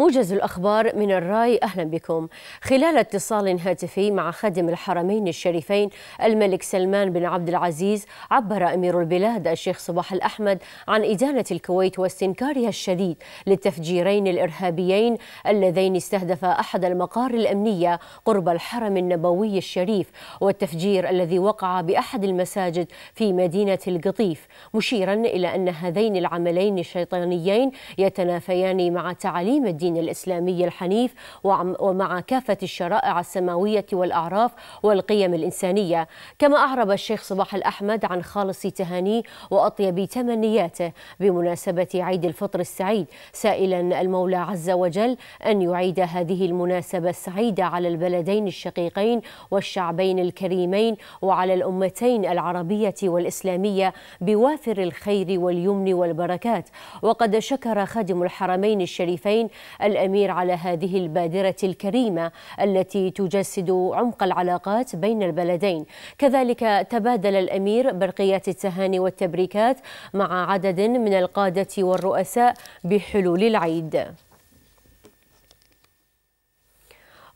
موجز الأخبار من الرأي أهلا بكم. خلال اتصال هاتفي مع خادم الحرمين الشريفين الملك سلمان بن عبد العزيز عبر أمير البلاد الشيخ صباح الأحمد عن إدانة الكويت واستنكارها الشديد للتفجيرين الإرهابيين اللذين استهدفا أحد المقار الأمنية قرب الحرم النبوي الشريف والتفجير الذي وقع بأحد المساجد في مدينة القطيف. مشيرا إلى أن هذين العملين الشيطانيين يتنافيان مع تعاليم الدين الدين الإسلامي الحنيف ومع كافة الشرائع السماوية والأعراف والقيم الإنسانية. كما أعرب الشيخ صباح الأحمد عن خالص تهانيه وأطيب تمنياته بمناسبة عيد الفطر السعيد سائلا المولى عز وجل أن يعيد هذه المناسبة السعيدة على البلدين الشقيقين والشعبين الكريمين وعلى الأمتين العربية والإسلامية بوافر الخير واليمن والبركات. وقد شكر خادم الحرمين الشريفين الأمير على هذه البادرة الكريمة التي تجسد عمق العلاقات بين البلدين. كذلك تبادل الأمير برقيات التهاني والتبريكات مع عدد من القادة والرؤساء بحلول العيد.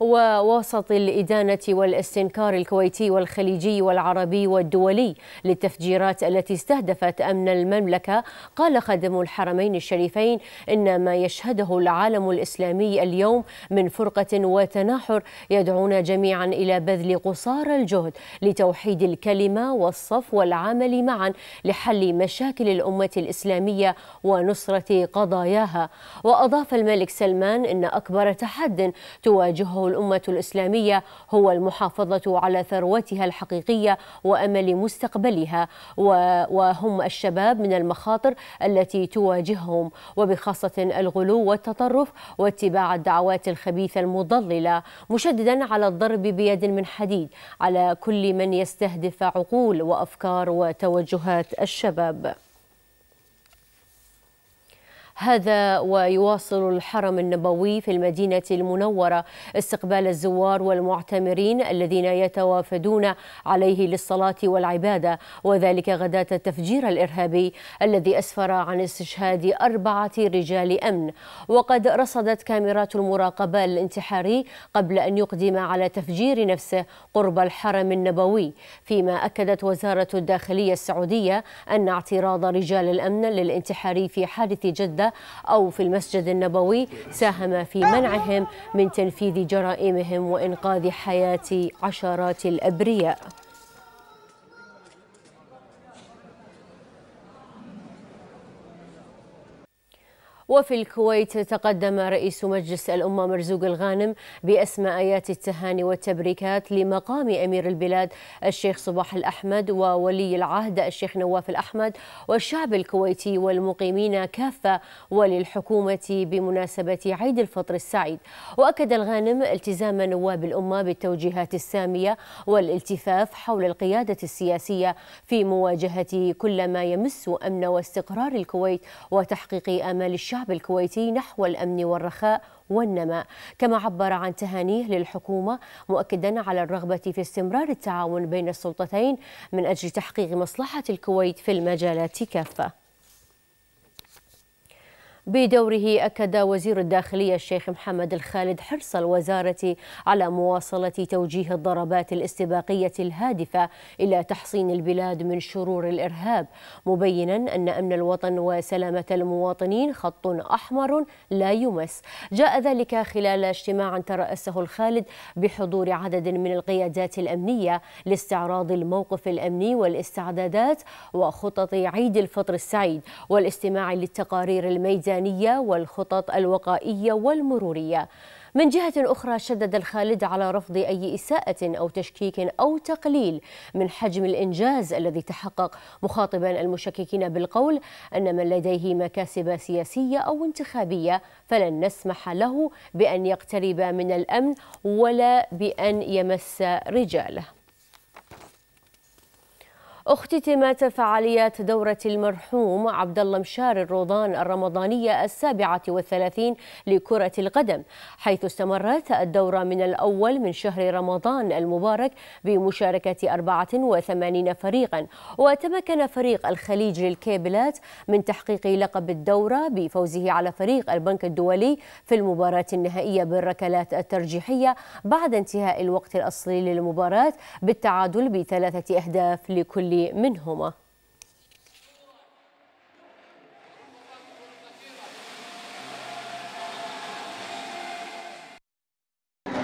ووسط الإدانة والاستنكار الكويتي والخليجي والعربي والدولي للتفجيرات التي استهدفت أمن المملكة. قال خادم الحرمين الشريفين إن ما يشهده العالم الإسلامي اليوم من فرقة وتناحر يدعون جميعا إلى بذل قصارى الجهد لتوحيد الكلمة والصف والعمل معا لحل مشاكل الأمة الإسلامية ونصرة قضاياها. وأضاف الملك سلمان إن أكبر تحد تواجهه الأمة الإسلامية هو المحافظة على ثروتها الحقيقية وأمل مستقبلها وهم الشباب من المخاطر التي تواجههم وبخاصة الغلو والتطرف واتباع الدعوات الخبيثة المضللة. مشددا على الضرب بيد من حديد على كل من يستهدف عقول وأفكار وتوجهات الشباب. هذا ويواصل الحرم النبوي في المدينة المنورة استقبال الزوار والمعتمرين الذين يتوافدون عليه للصلاة والعبادة وذلك غداة التفجير الإرهابي الذي أسفر عن استشهاد أربعة رجال أمن. وقد رصدت كاميرات المراقبة الانتحاري قبل أن يقدم على تفجير نفسه قرب الحرم النبوي. فيما أكدت وزارة الداخلية السعودية أن اعتراض رجال الأمن للانتحار في حادث جدة أو في المسجد النبوي ساهم في منعهم من تنفيذ جرائمهم وإنقاذ حياة عشرات الأبرياء. وفي الكويت تقدم رئيس مجلس الأمة مرزوق الغانم بأسماء آيات التهاني والتبريكات لمقام أمير البلاد الشيخ صباح الأحمد وولي العهد الشيخ نواف الأحمد والشعب الكويتي والمقيمين كافة وللحكومة بمناسبة عيد الفطر السعيد. وأكد الغانم التزام نواب الأمة بالتوجيهات السامية والالتفاف حول القيادة السياسية في مواجهة كل ما يمس أمن واستقرار الكويت وتحقيق آمال الشعب الشعب الكويتي نحو الأمن والرخاء والنماء. كما عبر عن تهانيه للحكومة مؤكدا على الرغبة في استمرار التعاون بين السلطتين من أجل تحقيق مصلحة الكويت في المجالات كافة. بدوره أكد وزير الداخلية الشيخ محمد الخالد حرص الوزارة على مواصلة توجيه الضربات الاستباقية الهادفة إلى تحصين البلاد من شرور الإرهاب مبينا أن أمن الوطن وسلامة المواطنين خط أحمر لا يمس. جاء ذلك خلال اجتماع ترأسه الخالد بحضور عدد من القيادات الأمنية لاستعراض الموقف الأمني والاستعدادات وخطط عيد الفطر السعيد والاستماع للتقارير الميدانية الميدانية والخطط الوقائية والمرورية. من جهة أخرى شدد الخالد على رفض أي إساءة أو تشكيك أو تقليل من حجم الإنجاز الذي تحقق مخاطبا المشككين بالقول أن من لديه مكاسب سياسية أو انتخابية فلن نسمح له بأن يقترب من الأمن ولا بأن يمس رجاله. اختتمت فعاليات دورة المرحوم عبد الله مشار الروضان الرمضانية السابعة والثلاثين لكرة القدم حيث استمرت الدورة من الأول من شهر رمضان المبارك بمشاركة 84 فريقا. وتمكن فريق الخليج للكيبلات من تحقيق لقب الدورة بفوزه على فريق البنك الدولي في المباراة النهائية بالركلات الترجيحية بعد انتهاء الوقت الأصلي للمباراة بالتعادل بثلاثة أهداف لكل منهما.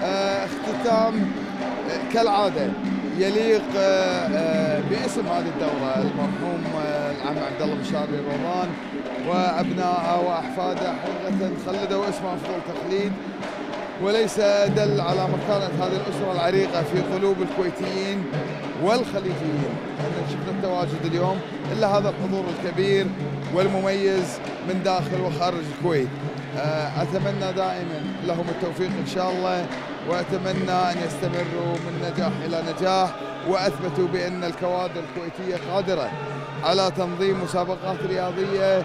آه، اختتام آه، كالعادة يليق آه، باسم هذه الدورة المرحوم العم عبد الله مشاري روضان وأبنائه وأحفاده حقيقة خلدوا اسمه افضل تخليد وليس دل على مكانة هذه الأسرة العريقة في قلوب الكويتيين. والخليجيين. إحنا شفنا التواجد اليوم إلا هذا الحضور الكبير والمميز من داخل وخارج الكويت. آه، أتمنى دائما لهم التوفيق إن شاء الله وأتمنى أن يستمروا من نجاح إلى نجاح وأثبتوا بأن الكوادر الكويتية قادرة على تنظيم مسابقات رياضية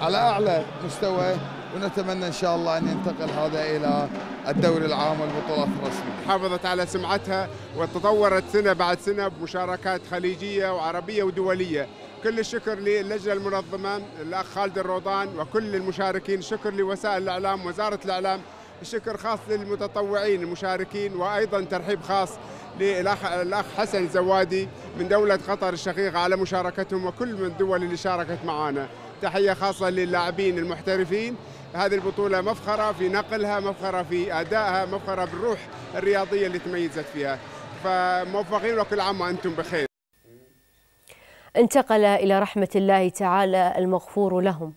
على أعلى مستوى ونتمنى إن شاء الله أن ينتقل هذا إلى الدوري العام والبطولات الرسمية. حافظت على سمعتها وتطورت سنة بعد سنة بمشاركات خليجية وعربية ودولية. كل الشكر للجنة المنظمة الأخ خالد الروضان وكل المشاركين، شكر لوسائل الإعلام وزارة الإعلام، الشكر خاص للمتطوعين المشاركين وأيضا ترحيب خاص للاخ الأخ حسن زوادي من دولة قطر الشقيقه على مشاركتهم وكل من الدول اللي شاركت معنا. تحية خاصة للاعبين المحترفين هذه البطولة مفخرة في نقلها مفخرة في أدائها مفخرة بالروح الرياضية اللي تميزت فيها. فموفقين وكل عام وأنتم بخير. انتقل إلى رحمة الله تعالى المغفور لهم.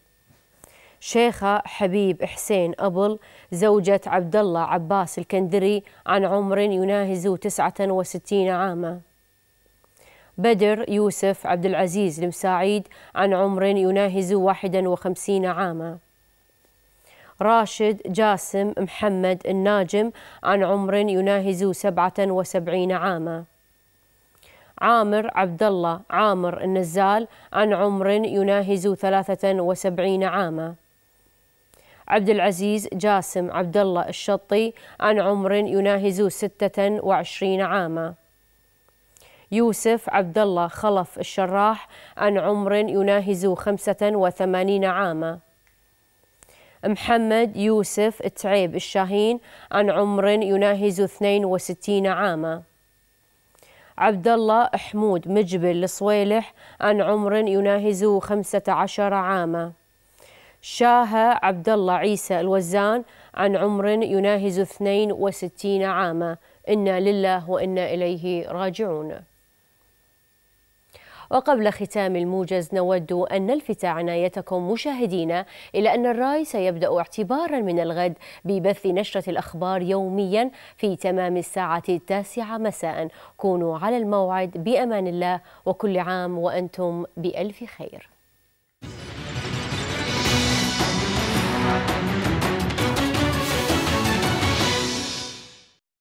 شيخة حبيب حسين أبل زوجة عبد الله عباس الكندري عن عمر يناهز 69 عاما. بدر يوسف عبد العزيز المساعيد عن عمر يناهز 51 عاما. راشد جاسم محمد الناجم عن عمر يناهز سبعة وسبعين عاما. عامر عبد الله عامر النزال عن عمر يناهز ثلاثة وسبعين عاما. عبد العزيز جاسم عبد الله الشطي عن عمر يناهز ستة وعشرين عاما. يوسف عبد الله خلف الشراح عن عمر يناهز خمسة وثمانين عاما. محمد يوسف التعيب الشاهين عن عمر يناهز 62 عاما. عبد الله حمود مجبل الصويلح عن عمر يناهز 15 عاما. شاه عبد الله عيسى الوزان عن عمر يناهز 62 عاما. إنا لله وإنا إليه راجعون. وقبل ختام الموجز نود أن نلفت عنايتكم مشاهدينا إلى أن الرأي سيبدأ اعتبارا من الغد ببث نشرة الأخبار يوميا في تمام الساعة التاسعة مساء. كونوا على الموعد بأمان الله وكل عام وأنتم بألف خير.